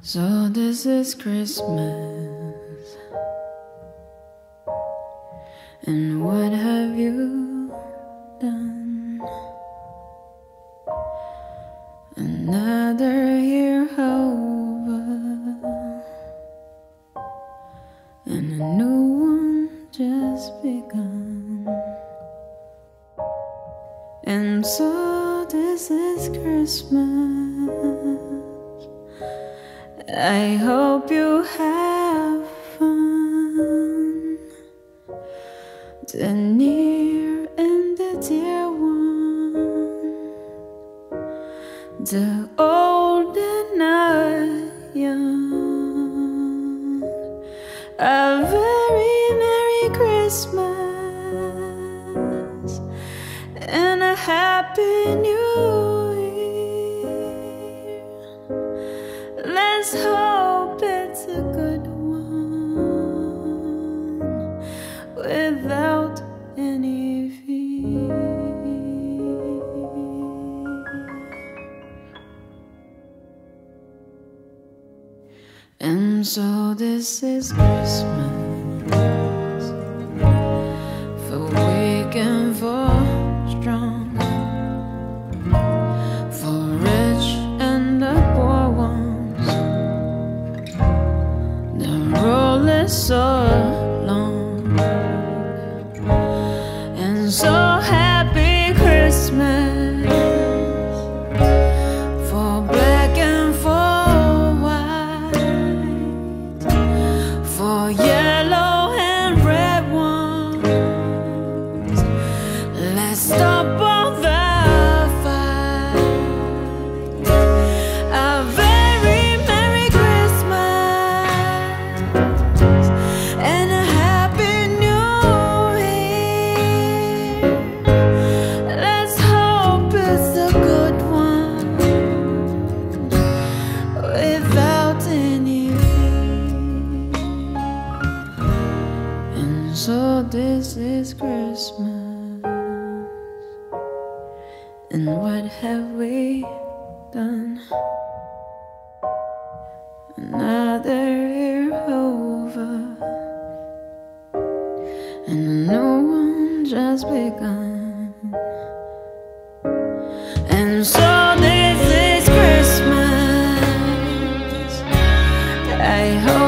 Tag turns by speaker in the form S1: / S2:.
S1: So this is Christmas. And what have you done? Another year over, and a new one just begun. And so this is Christmas. I hope you have fun. The near and the dear one, the old and the young. A very Merry Christmas and a Happy New Let's hope it's a good one without any fear. And so this is Christmas so this is Christmas. And what have we done? Another year over, and no one just begun. And so this is Christmas. I hope.